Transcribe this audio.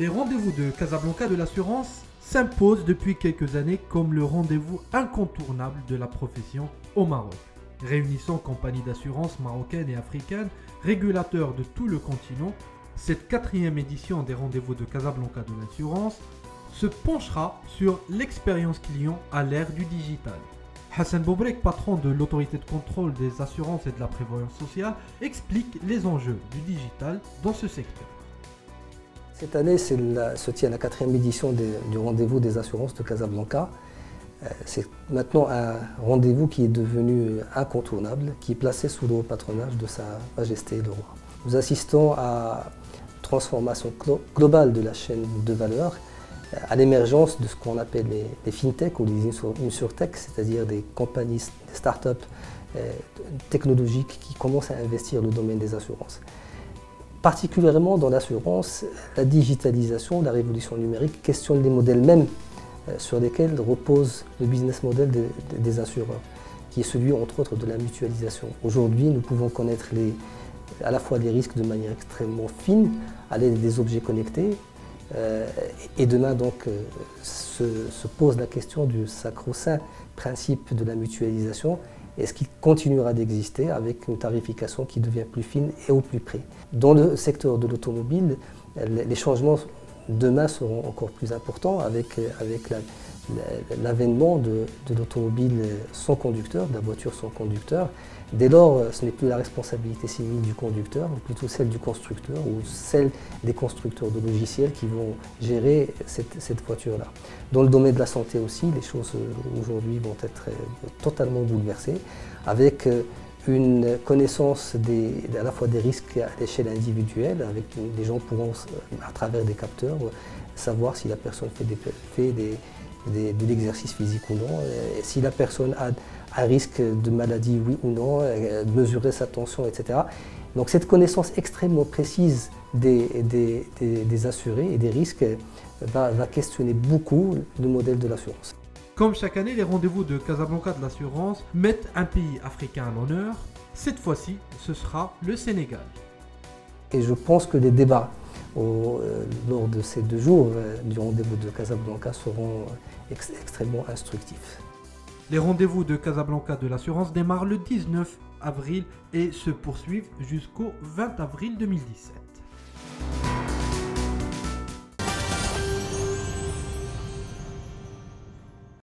Les rendez-vous de Casablanca de l'assurance s'imposent depuis quelques années comme le rendez-vous incontournable de la profession au Maroc. Réunissant compagnies d'assurance marocaines et africaines, régulateurs de tout le continent, cette quatrième édition des rendez-vous de Casablanca de l'assurance se penchera sur l'expérience client à l'ère du digital. Hassan Bobrek, patron de l'autorité de contrôle des assurances et de la prévoyance sociale, explique les enjeux du digital dans ce secteur. Cette année se tient la quatrième édition du rendez-vous des assurances de Casablanca. Euh, c'est maintenant un rendez-vous qui est devenu incontournable, qui est placé sous le patronage de Sa Majesté le Roi. Nous assistons à une transformation globale de la chaîne de valeur, à l'émergence de ce qu'on appelle les, fintech ou les insurtech, c'est-à-dire des compagnies, des start-up euh, technologiques qui commencent à investir le domaine des assurances particulièrement dans l'assurance, la digitalisation, la révolution numérique questionne les modèles mêmes euh, sur lesquels repose le business model des assureurs, qui est celui entre autres de la mutualisation. Aujourd'hui, nous pouvons connaître à la fois les risques de manière extrêmement fine à l'aide des objets connectés, euh, et demain donc euh, se, pose la question du sacro-saint principe de la mutualisation et ce qui continuera d'exister avec une tarification qui devient plus fine et au plus près. Dans le secteur de l'automobile, les changements demain seront encore plus importants avec, avec l'avènement de, l'automobile sans conducteur, de la voiture sans conducteur. Dès lors, ce n'est plus la responsabilité civile du conducteur, mais plutôt celle du constructeur ou celle des constructeurs de logiciels qui vont gérer cette, voiture-là. Dans le domaine de la santé aussi, les choses aujourd'hui vont être totalement bouleversées avec une connaissance des, à la fois des risques à l'échelle individuelle, avec les gens pourront, à travers des capteurs, savoir si la personne des, fait des, de l'exercice physique ou non, si la personne a un risque de maladie, oui ou non, mesurer sa tension, etc. Donc cette connaissance extrêmement précise des, des, assurés et des risques va, va questionner beaucoup le modèle de l'assurance. Comme chaque année, les rendez-vous de Casablanca de l'assurance mettent un pays africain à l'honneur. Cette fois-ci, ce sera le Sénégal. Et je pense que les débats euh, lors de ces deux jours euh, du rendez-vous de Casablanca seront extrêmement instructifs. Les rendez-vous de Casablanca de l'assurance démarrent le 19 avril et se poursuivent jusqu'au 20 avril 2017.